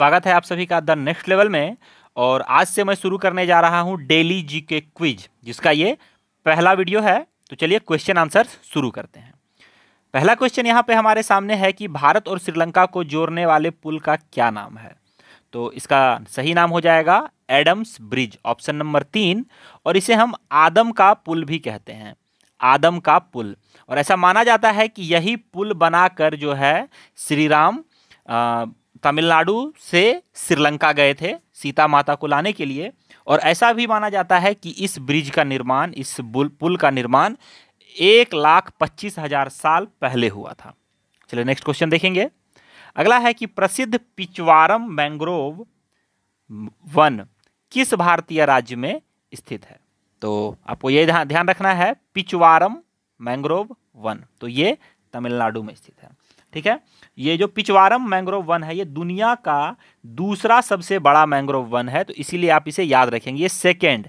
स्वागत है आप सभी का द नेक्स्ट लेवल में। और आज से मैं शुरू करने जा रहा हूँ डेली जी के क्विज, जिसका ये पहला वीडियो है। तो चलिए क्वेश्चन आंसर शुरू करते हैं। पहला क्वेश्चन यहाँ पे हमारे सामने है कि भारत और श्रीलंका को जोड़ने वाले पुल का क्या नाम है? तो इसका सही नाम हो जाएगा एडम्स ब्रिज, ऑप्शन नंबर तीन। और इसे हम आदम का पुल भी कहते हैं, आदम का पुल। और ऐसा माना जाता है कि यही पुल बनाकर जो है श्री राम तमिलनाडु से श्रीलंका गए थे सीता माता को लाने के लिए। और ऐसा भी माना जाता है कि इस ब्रिज का निर्माण, इस पुल का निर्माण एक लाख पच्चीस हज़ार साल पहले हुआ था। चलिए नेक्स्ट क्वेश्चन देखेंगे। अगला है कि प्रसिद्ध पिचवारम मैंग्रोव वन किस भारतीय राज्य में स्थित है? तो आपको ये ध्यान रखना है, पिचवारम मैंग्रोव वन। तो ये तमिलनाडु में स्थित है। ठीक है? ये जो पिचवारम मैंग्रोव वन है, ये दुनिया का दूसरा सबसे बड़ा मैंग्रोव वन है तो इसीलिए आप इसे याद रखेंगे। ये सेकेंड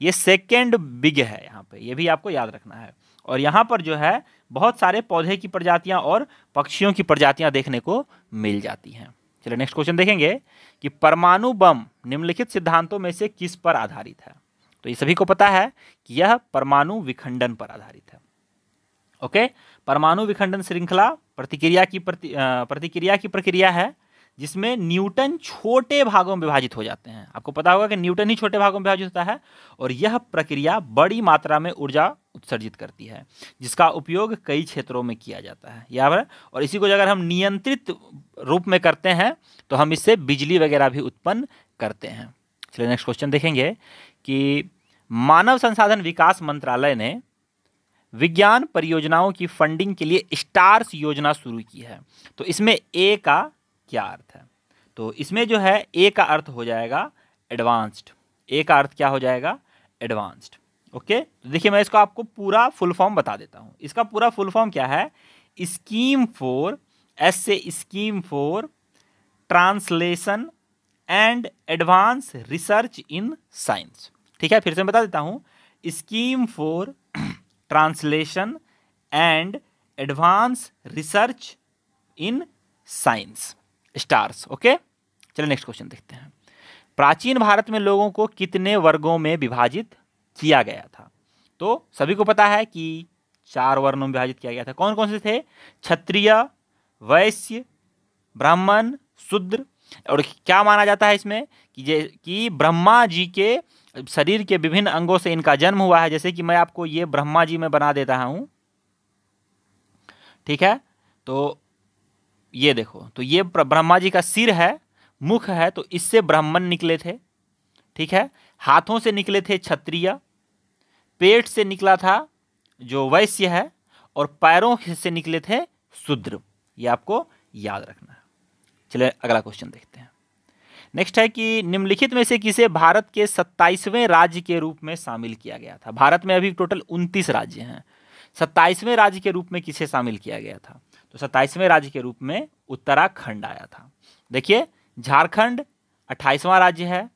ये सेकेंड बिग है यहाँ पे, ये भी आपको याद रखना है। और यहाँ पर जो है, बहुत सारे पौधे की प्रजातियाँ और पक्षियों की प्रजातियाँ देखने को मिल जाती हैं। चलिए नेक्स्ट क्वेश्चन देखेंगे कि परमाणु बम निम्नलिखित सिद्धांतों में से किस पर आधारित है? तो ये सभी को पता है कि यह परमाणु विखंडन पर आधारित है। ओके? परमाणु विखंडन श्रृंखला प्रतिक्रिया की प्रति प्रतिक्रिया की प्रक्रिया है जिसमें न्यूटन छोटे भागों में विभाजित हो जाते हैं। आपको पता होगा कि न्यूटन ही छोटे भागों में विभाजित होता है और यह प्रक्रिया बड़ी मात्रा में ऊर्जा उत्सर्जित करती है, जिसका उपयोग कई क्षेत्रों में किया जाता है। यार और इसी को अगर हम नियंत्रित रूप में करते हैं तो हम इससे बिजली वगैरह भी उत्पन्न करते हैं। चलिए नेक्स्ट क्वेश्चन देखेंगे कि मानव संसाधन विकास मंत्रालय ने विज्ञान परियोजनाओं की फंडिंग के लिए स्टार्स योजना शुरू की है। तो इसमें ए का क्या अर्थ है? तो इसमें जो है ए का अर्थ हो जाएगा एडवांस्ड ए का अर्थ क्या हो जाएगा? एडवांस्ड ओके तो देखिए, मैं इसको आपको पूरा फुल फॉर्म बता देता हूँ। इसका पूरा फुल फॉर्म क्या है? स्कीम फॉर एस से scheme for translation and advance research in science ठीक है? फिर से मैं बता देता हूँ। Scheme for translation and advance research in science stars okay चलिए नेक्स्ट क्वेश्चन देखते हैं. प्राचीन भारत में लोगों को कितने वर्गों में विभाजित किया गया था? तो सभी को पता है कि चार वर्णों में विभाजित किया गया था। कौन कौन से थे? क्षत्रिय, वैश्य, ब्राह्मण, शूद्र और क्या माना जाता है इसमें? कि जे, कि ब्रह्मा जी के शरीर के विभिन्न अंगों से इनका जन्म हुआ है, जैसे कि मैं आपको ये ब्रह्मा जी में बना देता हूँ। ठीक है? तो ये देखो तो ये ब्रह्मा जी का सिर है, मुख है तो इससे ब्राह्मण निकले थे। ठीक है? हाथों से निकले थे क्षत्रिय, पेट से निकला था जो वैश्य है, और पैरों से निकले थे शूद्र। ये आपको याद रखना है। चलिए, अगला क्वेश्चन देखते हैं। नेक्स्ट है कि निम्नलिखित में से किसे भारत के सत्ताईसवें राज्य के रूप में शामिल किया गया था? भारत में अभी टोटल उनतीस राज्य हैं। सत्ताईसवें राज्य के रूप में किसे शामिल किया गया था? तो सत्ताईसवें राज्य के रूप में उत्तराखंड आया था। देखिए, झारखंड अट्ठाईसवां राज्य है,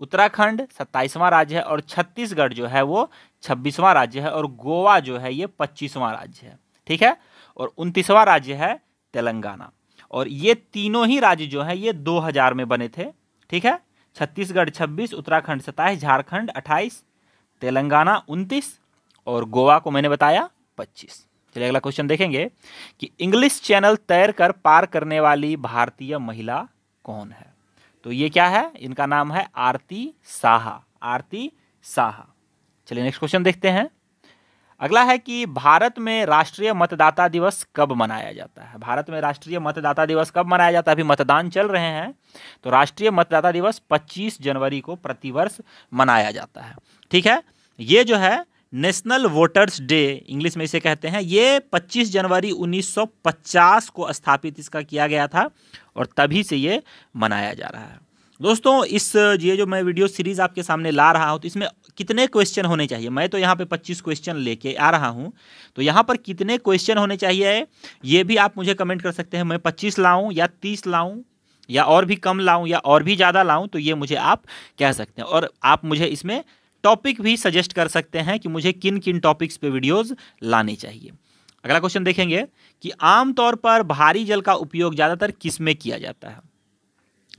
उत्तराखंड सत्ताईसवां राज्य है और छत्तीसगढ़ जो है वो छब्बीसवां राज्य है और गोवा जो है ये पच्चीसवां राज्य है। ठीक है? और उनतीसवां राज्य है तेलंगाना। और ये तीनों ही राज्य जो है, ये 2000 में बने थे। ठीक है? छत्तीसगढ़ 26 उत्तराखंड सत्ताईस, झारखंड 28 तेलंगाना 29 और गोवा को मैंने बताया 25 चलिए अगला क्वेश्चन देखेंगे कि इंग्लिश चैनल तैर कर पार करने वाली भारतीय महिला कौन है? तो ये क्या है? इनका नाम है आरती साहा। आरती साहा। चलिए नेक्स्ट क्वेश्चन देखते हैं। अगला है कि भारत में राष्ट्रीय मतदाता दिवस कब मनाया जाता है? भारत में राष्ट्रीय मतदाता दिवस कब मनाया जाता है? अभी मतदान चल रहे हैं तो राष्ट्रीय मतदाता दिवस 25 जनवरी को प्रतिवर्ष मनाया जाता है। ठीक है? ये जो है नेशनल वोटर्स डे, इंग्लिश में इसे कहते हैं, ये 25 जनवरी 1950 को स्थापित इसका किया गया था और तभी से ये मनाया जा रहा है। दोस्तों, इस, ये जो मैं वीडियो सीरीज़ आपके सामने ला रहा हूँ तो इसमें कितने क्वेश्चन होने चाहिए? मैं तो यहाँ पे 25 क्वेश्चन लेके आ रहा हूँ। तो यहाँ पर कितने क्वेश्चन होने चाहिए? ये भी आप मुझे कमेंट कर सकते हैं। मैं 25 लाऊं या 30 लाऊं या और भी कम लाऊं या और भी ज़्यादा लाऊं तो ये मुझे आप कह सकते हैं। और आप मुझे इसमें टॉपिक भी सजेस्ट कर सकते हैं कि मुझे किन किन टॉपिक्स पे वीडियोज़ लाने चाहिए। अगला क्वेश्चन देखेंगे कि आमतौर पर भारी जल का उपयोग ज़्यादातर किसमें किया जाता है?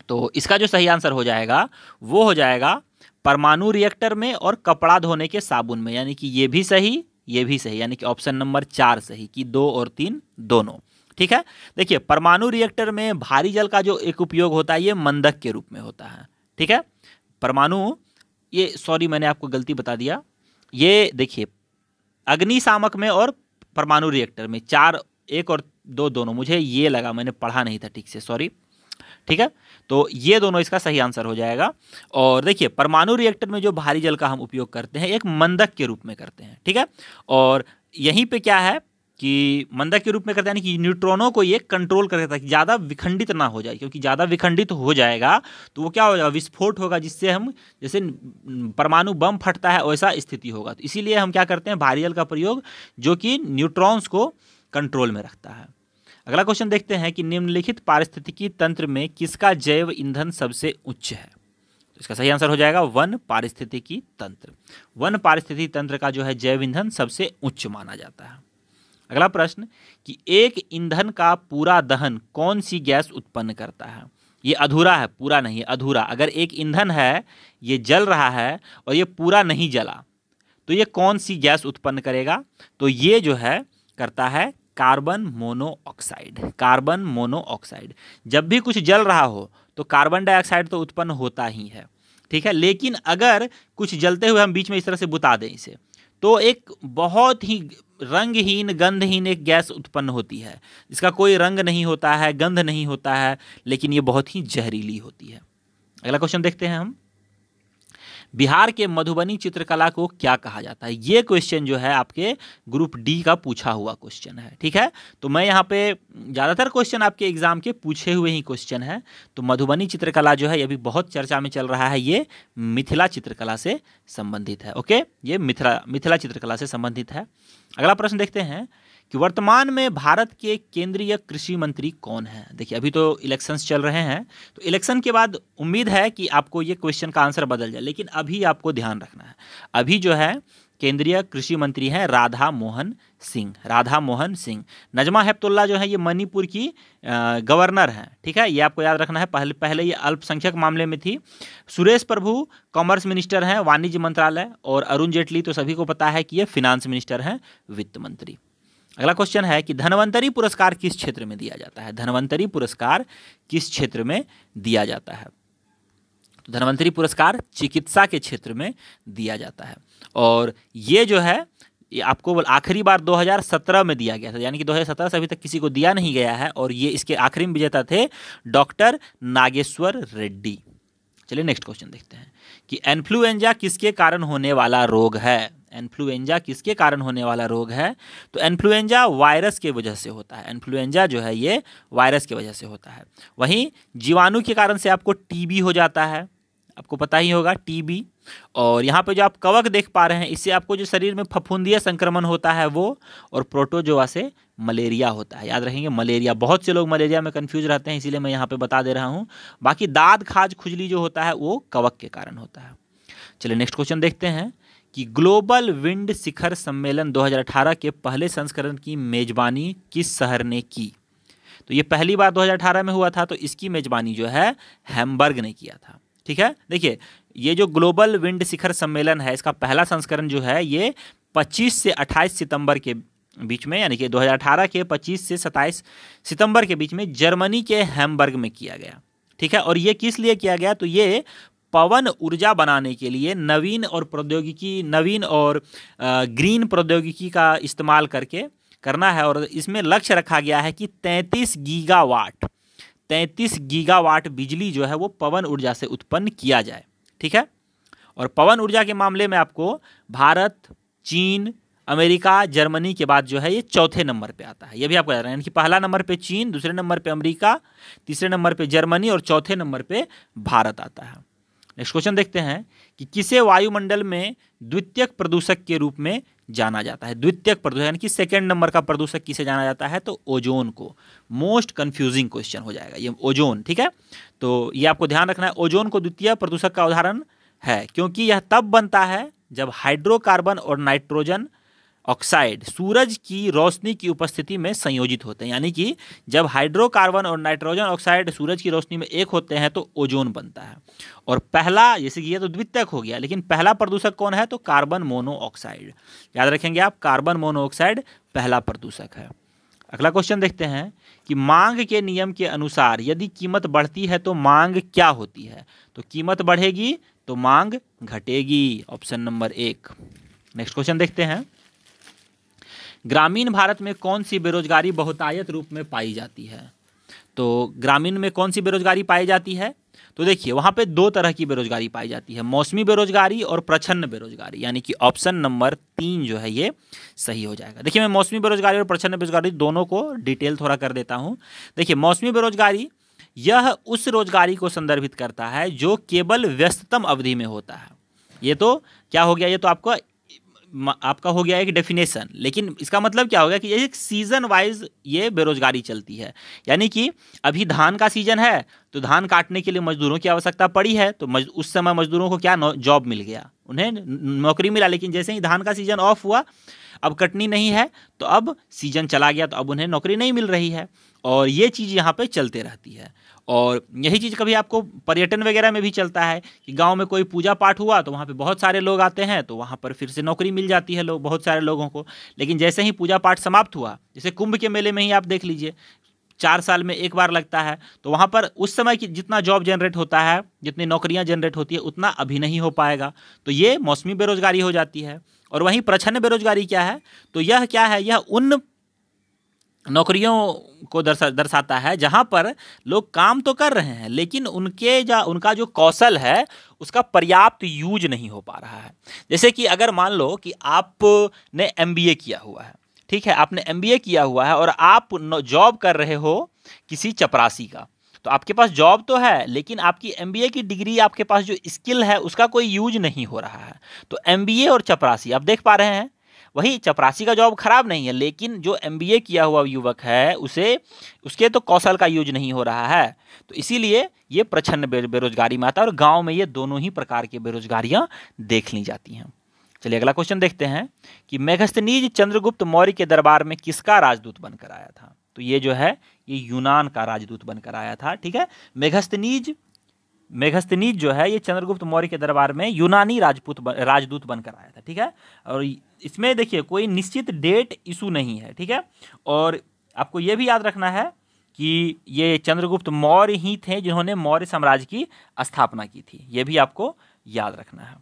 तो इसका जो सही आंसर हो जाएगा, वो हो जाएगा परमाणु रिएक्टर में और कपड़ा धोने के साबुन में, यानी कि ये भी सही, ये भी सही, यानी कि ऑप्शन नंबर चार सही, कि दो और तीन दोनों। ठीक है? देखिए, परमाणु रिएक्टर में भारी जल का जो एक उपयोग होता है, ये मंदक के रूप में होता है। ठीक है? परमाणु, ये सॉरी मैंने आपको गलती बता दिया। ये, देखिए अग्निशामक में और परमाणु रिएक्टर में, चार, एक और दो दोनों, मुझे ये लगा, मैंने पढ़ा नहीं था ठीक से सॉरी ठीक है? तो ये दोनों इसका सही आंसर हो जाएगा। और देखिए, परमाणु रिएक्टर में जो भारी जल का हम उपयोग करते हैं, एक मंदक के रूप में करते हैं, ठीक है? और यहीं पे क्या है कि मंदक के रूप में करते हैं, यानी कि न्यूट्रॉनों को ये कंट्रोल कर देता है ज़्यादा विखंडित ना हो जाए, क्योंकि ज़्यादा विखंडित हो जाएगा तो वो क्या हो जाएगा विस्फोट होगा, जिससे हम, जैसे परमाणु बम फटता है, वैसा स्थिति होगा। तो इसीलिए हम क्या करते हैं, भारी जल का प्रयोग जो कि न्यूट्रॉन्स को कंट्रोल में रखता है। अगला क्वेश्चन देखते हैं कि निम्नलिखित पारिस्थितिकी तंत्र में किसका जैव ईंधन सबसे उच्च है? तो इसका सही आंसर हो जाएगा वन पारिस्थितिकी तंत्र। वन पारिस्थितिकी तंत्र का जो है जैव ईंधन सबसे उच्च माना जाता है। अगला प्रश्न, कि एक ईंधन का पूरा दहन कौन सी गैस उत्पन्न करता है? ये अधूरा है, पूरा नहीं अधूरा। अगर एक ईंधन है, ये जल रहा है और ये पूरा नहीं जला तो ये कौन सी गैस उत्पन्न करेगा? तो ये जो है, करता है कार्बन मोनोऑक्साइड कार्बन मोनोऑक्साइड। जब भी कुछ जल रहा हो तो कार्बन डाइऑक्साइड तो उत्पन्न होता ही है, ठीक है? लेकिन अगर कुछ जलते हुए हम बीच में इस तरह से बुता दें इसे तो एक बहुत ही रंगहीन, गंधहीन एक गैस उत्पन्न होती है इसका कोई रंग नहीं होता है, गंध नहीं होता है, लेकिन ये बहुत ही जहरीली होती है। अगला क्वेश्चन देखते हैं हम। बिहार के मधुबनी चित्रकला को क्या कहा जाता है? ये क्वेश्चन जो है आपके ग्रुप डी का पूछा हुआ क्वेश्चन है, ठीक है? तो मैं यहाँ पे ज़्यादातर क्वेश्चन आपके एग्ज़ाम के पूछे हुए ही क्वेश्चन है। तो मधुबनी चित्रकला जो है, ये भी बहुत चर्चा में चल रहा है, ये मिथिला चित्रकला से संबंधित है, ओके? ये मिथिला मिथिला चित्रकला से संबंधित है। अगला प्रश्न देखते हैं। कि वर्तमान में भारत के केंद्रीय कृषि मंत्री कौन है? देखिए, अभी तो इलेक्शंस चल रहे हैं तो इलेक्शन के बाद उम्मीद है कि आपको ये क्वेश्चन का आंसर बदल जाए, लेकिन अभी आपको ध्यान रखना है। अभी जो है, केंद्रीय कृषि मंत्री हैं राधा मोहन सिंह, राधा मोहन सिंह। नजमा हेप्तुल्ला जो है, ये मणिपुर की गवर्नर हैं, ठीक है? ये आपको याद रखना है, पहले पहले ये अल्पसंख्यक मामले में थी। सुरेश प्रभु कॉमर्स मिनिस्टर हैं, वाणिज्य मंत्रालय, और अरुण जेटली तो सभी को पता है कि ये फिनांस मिनिस्टर हैं, वित्त मंत्री। अगला क्वेश्चन है कि धनवंतरी पुरस्कार किस क्षेत्र में दिया जाता है? धनवंतरी पुरस्कार किस क्षेत्र में दिया जाता है? तो धनवंतरी पुरस्कार चिकित्सा के क्षेत्र में दिया जाता है। और ये जो है, ये आपको आखिरी बार 2017 में दिया गया था। यानी कि 2017 से अभी तक किसी को दिया नहीं गया है और ये इसके आखिरी में विजेता थे डॉक्टर नागेश्वर रेड्डी। चलिए नेक्स्ट क्वेश्चन देखते हैं कि एन्फ्लुएंजा किसके कारण होने वाला रोग है? एन्फ्लुएंजा किसके कारण होने वाला रोग है? तो एन्फ्लुएंजा वायरस के वजह से होता है। एन्फ्लुएंजा जो है, ये वायरस के वजह से होता है। वहीं जीवाणु के कारण से आपको टीबी हो जाता है। आपको पता ही होगा टीबी और यहाँ पे जो आप कवक देख पा रहे हैं, इससे आपको जो शरीर में फफूंदीय संक्रमण होता है वो, और प्रोटोजोआ से मलेरिया होता है। याद रखेंगे मलेरिया बहुत से लोग मलेरिया में कंफ्यूज रहते हैं, इसीलिए मैं यहाँ पे बता दे रहा हूँ। बाकी दाद खाज खुजली जो होता है, वो कवक के कारण होता है। चलिए नेक्स्ट क्वेश्चन देखते हैं। कि ग्लोबल विंड शिखर सम्मेलन 2018 के पहले संस्करण की मेजबानी किस शहर ने की? तो ये पहली बार 2018 में हुआ था तो इसकी मेजबानी जो है, हैमबर्ग ने किया था। ठीक है? देखिए, ये जो ग्लोबल विंड शिखर सम्मेलन है, इसका पहला संस्करण जो है, ये 25 से 28 सितंबर के बीच में, यानी कि 2018 के 25 से 27 सितंबर के बीच में जर्मनी के हैमबर्ग में किया गया। ठीक है? और ये किस लिए किया गया? तो ये पवन ऊर्जा बनाने के लिए नवीन और प्रौद्योगिकी, नवीन और ग्रीन प्रौद्योगिकी का इस्तेमाल करके करना है और इसमें लक्ष्य रखा गया है कि 33 गीगावाट 33 गीगावाट बिजली जो है वो पवन ऊर्जा से उत्पन्न किया जाए। ठीक है? और पवन ऊर्जा के मामले में आपको भारत, चीन, अमेरिका, जर्मनी के बाद जो है ये चौथे नंबर पे आता है। ये भी आपको याद यानी कि पहला नंबर पे चीन, दूसरे नंबर पे अमेरिका, तीसरे नंबर पे जर्मनी और चौथे नंबर पे भारत आता है। नेक्स्ट क्वेश्चन देखते हैं कि किसे वायुमंडल में द्वितीयक प्रदूषक के रूप में जाना जाता है। द्वितीयक प्रदूषक, यानी कि सेकेंड नंबर का प्रदूषक किसे जाना जाता है? तो ओजोन को। मोस्ट कंफ्यूजिंग क्वेश्चन हो जाएगा ये ओजोन ठीक है? तो ये आपको ध्यान रखना है ओजोन को द्वितीय प्रदूषक का उदाहरण है, क्योंकि यह तब बनता है जब हाइड्रोकार्बन और नाइट्रोजन ऑक्साइड सूरज की रोशनी की उपस्थिति में संयोजित होते हैं। यानी कि जब हाइड्रोकार्बन और नाइट्रोजन ऑक्साइड सूरज की रोशनी में एक होते हैं तो ओजोन बनता है। और पहला, जैसे कि ये तो द्वितीयक हो गया, लेकिन पहला प्रदूषक कौन है? तो कार्बन मोनोऑक्साइड याद रखेंगे आप कार्बन मोनोऑक्साइड पहला प्रदूषक है। अगला क्वेश्चन देखते हैं कि मांग के नियम के अनुसार यदि कीमत बढ़ती है तो मांग क्या होती है? तो कीमत बढ़ेगी तो मांग घटेगी। ऑप्शन नंबर एक। नेक्स्ट क्वेश्चन देखते हैं। ग्रामीण भारत में कौन सी बेरोजगारी बहुतायत रूप में पाई जाती है? तो ग्रामीण में कौन सी बेरोजगारी पाई जाती है? तो देखिए, वहाँ पे दो तरह की बेरोजगारी पाई जाती है। मौसमी बेरोजगारी और प्रछन्न बेरोजगारी, यानी कि ऑप्शन नंबर तीन जो है ये सही हो जाएगा। देखिए, मैं मौसमी बेरोजगारी और प्रछन्न बेरोजगारी दोनों को डिटेल थोड़ा कर देता हूँ। देखिए, मौसमी बेरोजगारी यह उस रोजगारी को संदर्भित करता है जो केवल व्यस्ततम अवधि में होता है। ये तो क्या हो गया? ये तो आपको आपका हो गया एक डेफिनेशन लेकिन इसका मतलब क्या हो गया कि एक सीज़न वाइज ये बेरोजगारी चलती है. यानी कि अभी धान का सीज़न है तो धान काटने के लिए मजदूरों की आवश्यकता पड़ी है तो मज, उस समय मजदूरों को क्या जॉब मिल गया. उन्हें नौकरी मिला लेकिन जैसे ही धान का सीज़न ऑफ़ हुआ अब कटनी नहीं है तो अब सीज़न चला गया तो अब उन्हें नौकरी नहीं मिल रही है. और ये चीज़ यहाँ पे चलते रहती है. और यही चीज़ कभी आपको पर्यटन वगैरह में भी चलता है कि गाँव में कोई पूजा पाठ हुआ तो वहाँ पे बहुत सारे लोग आते हैं तो वहाँ पर फिर से नौकरी मिल जाती है लोग बहुत सारे लोगों को। लेकिन जैसे ही पूजा पाठ समाप्त हुआ, जैसे कुंभ के मेले में ही आप देख लीजिए, चार साल में एक बार लगता है तो वहाँ पर उस समय की जितना जॉब जनरेट होता है, जितनी नौकरियाँ जनरेट होती है, उतना अभी नहीं हो पाएगा। तो ये मौसमी बेरोजगारी हो जाती है। और वहीं प्रछन्न बेरोजगारी क्या है? तो यह क्या है? यह उन नौकरियों को दर्शा, दर्शाता है, जहाँ पर लोग काम तो कर रहे हैं, लेकिन उनके जा, उनका जो कौशल है, उसका पर्याप्त यूज़ नहीं हो पा रहा है। जैसे कि अगर मान लो कि आपने एमबीए किया हुआ है, ठीक है, आपने एमबीए किया हुआ है और आप जॉब कर रहे हो किसी चपरासी का तो आपके पास जॉब तो है, लेकिन आपकी एमबीए की डिग्री, आपके पास जो स्किल है, उसका कोई यूज़ नहीं हो रहा है। तो एमबीए और चपरासी, आप देख पा रहे हैं वही चपरासी का जॉब खराब नहीं है, लेकिन जो एमबीए किया हुआ युवक है, उसे, उसके तो कौशल का यूज़ नहीं हो रहा है। तो इसीलिए ये प्रछन्न बेरोजगारी में आता है और गाँव में ये दोनों ही प्रकार की बेरोजगारियाँ देख ली जाती हैं। चलिए अगला क्वेश्चन देखते हैं कि मेघस्तनीज चंद्रगुप्त मौर्य के दरबार में किसका राजदूत बनकर आया था? तो ये जो है, ये यूनान का राजदूत बनकर आया था, ठीक है? मेघस्तनीज मेघस्तनीज जो है, ये चंद्रगुप्त मौर्य के दरबार में यूनानी राजपूत राजदूत बनकर आया था, ठीक है? और इसमें देखिए, कोई निश्चित डेट इशू नहीं है, ठीक है? और आपको ये भी याद रखना है कि ये चंद्रगुप्त मौर्य ही थे जिन्होंने मौर्य साम्राज्य की स्थापना की थी। ये भी आपको याद रखना है।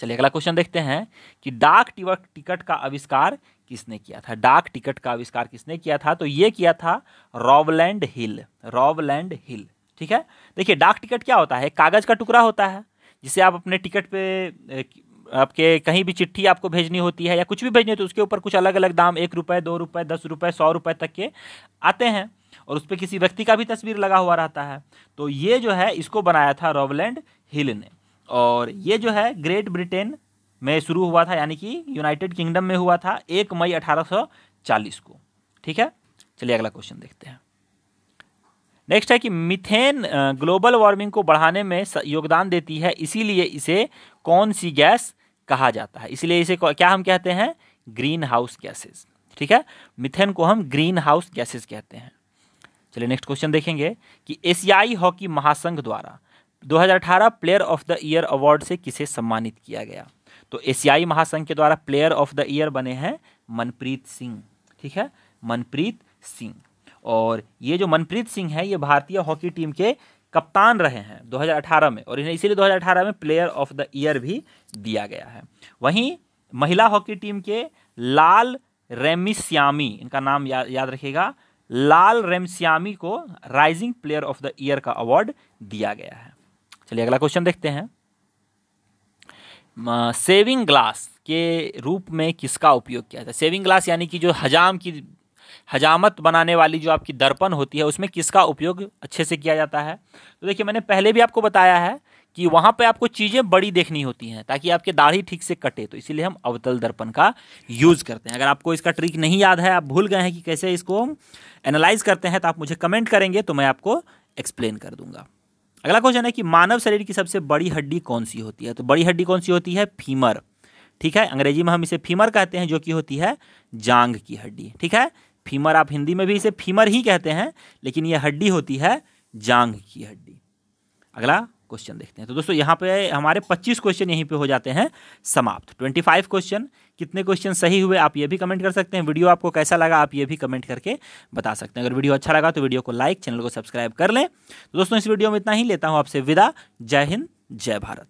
चलिए, अगला क्वेश्चन देखते हैं कि डाक टिकट का आविष्कार किसने किया था? डाक टिकट का आविष्कार किसने किया था? तो ये किया था रॉवलैंड हिल रॉवलैंड हिल। ठीक है? देखिए डाक टिकट क्या होता है? कागज़ का टुकड़ा होता है, जिसे आप अपने टिकट पे आपके कहीं भी चिट्ठी आपको भेजनी होती है या कुछ भी भेजनी होती है, उसके ऊपर कुछ अलग अलग दाम, एक रुपये दो रुपये दस रुपये सौ रुपये तक के आते हैं और उस पर किसी व्यक्ति का भी तस्वीर लगा हुआ रहता है। तो ये जो है, इसको बनाया था रॉबलैंड हिल ने। और ये जो है, ग्रेट ब्रिटेन में शुरू हुआ था, यानी कि यूनाइटेड किंगडम में हुआ था, एक मई अठारह सौ चालीस को। ठीक है? चलिए अगला क्वेश्चन देखते हैं। नेक्स्ट है कि मिथेन ग्लोबल वार्मिंग को बढ़ाने में योगदान देती है, इसीलिए इसे कौन सी गैस कहा जाता है? इसलिए इसे क्या हम कहते हैं? ग्रीन हाउस गैसेस ठीक है? मिथेन को हम ग्रीन हाउस गैसेस कहते हैं। चलिए नेक्स्ट क्वेश्चन देखेंगे कि एशियाई हॉकी महासंघ द्वारा 2018 player of the year award से किसे सम्मानित किया गया? तो एशियाई महासंघ के द्वारा प्लेयर ऑफ़ द ईयर बने हैं मनप्रीत सिंह। ठीक है? मनप्रीत सिंह। और ये जो मनप्रीत सिंह है ये भारतीय हॉकी टीम के कप्तान रहे हैं 2018 में और इन्हें इसीलिए 2018 में प्लेयर ऑफ़ द ईयर भी दिया गया है। वहीं महिला हॉकी टीम के लाल रेमिश्यामी इनका नाम या, याद रखिएगा लाल रेमस्यामी को rising player of the year का अवार्ड दिया गया है। चलिए अगला क्वेश्चन देखते हैं। सेविंग ग्लास के रूप में किसका उपयोग किया था सेविंग ग्लास यानी कि जो हजाम की हजामत बनाने वाली जो आपकी दर्पण होती है, उसमें किसका उपयोग अच्छे से किया जाता है? तो देखिए, मैंने पहले भी आपको बताया है कि वहाँ पे आपको चीज़ें बड़ी देखनी होती हैं ताकि आपके दाढ़ी ठीक से कटे। तो इसीलिए हम अवतल दर्पण का यूज़ करते हैं। अगर आपको इसका ट्रिक नहीं याद है, आप भूल गए हैं कि कैसे इसको एनालाइज करते हैं तो आप मुझे कमेंट करेंगे तो मैं आपको एक्सप्लेन कर दूँगा। अगला क्वेश्चन है कि मानव शरीर की सबसे बड़ी हड्डी कौन सी होती है? तो बड़ी हड्डी कौन सी होती है? फीमर। ठीक है? अंग्रेज़ी में हम इसे फीमर कहते हैं, जो कि होती है जांग की हड्डी। ठीक है? फीमर, आप हिंदी में भी इसे फीमर ही कहते हैं, लेकिन यह हड्डी होती है जांग की हड्डी। अगला क्वेश्चन देखते हैं। तो दोस्तों, यहाँ पे हमारे 25 क्वेश्चन यहीं पे हो जाते हैं, समाप्त। 25 क्वेश्चन कितने क्वेश्चन सही हुए आप ये भी कमेंट कर सकते हैं। वीडियो आपको कैसा लगा आप ये भी कमेंट करके बता सकते हैं। अगर वीडियो अच्छा लगा तो वीडियो को लाइक चैनल को सब्सक्राइब कर लें। तो दोस्तों, इस वीडियो में इतना ही, लेता हूँ आपसे विदा। जय हिंद, जय भारत।